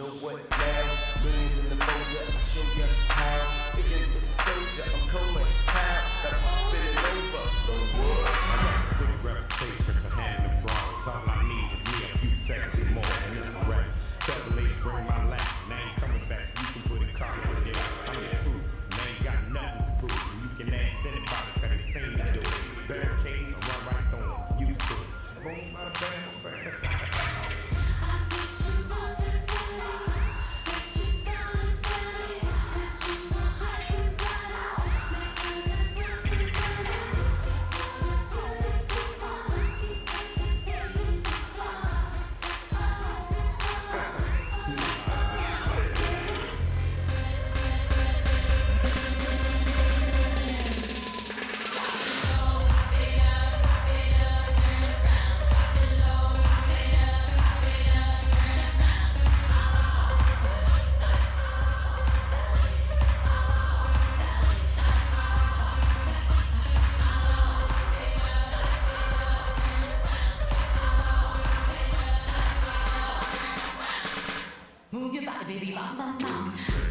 know what now. Millions in the folder, I show you how. Thinking it's a soldier, I'm going. Got to spin I got a sick reputation for. All I need is me a few seconds more, and it's bring my coming back, you can put copy. I'm the truth, now got nothing to prove. You can ask anybody, they seen me do it. I run right through you baby, bam, bam, bam.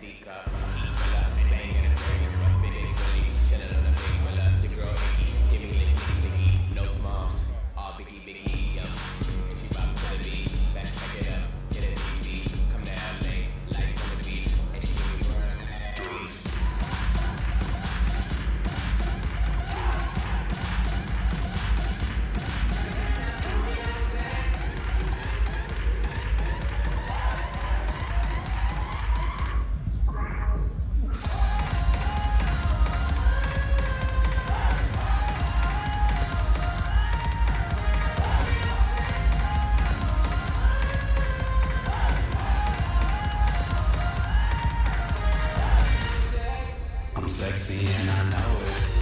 katika Sexy and I know it.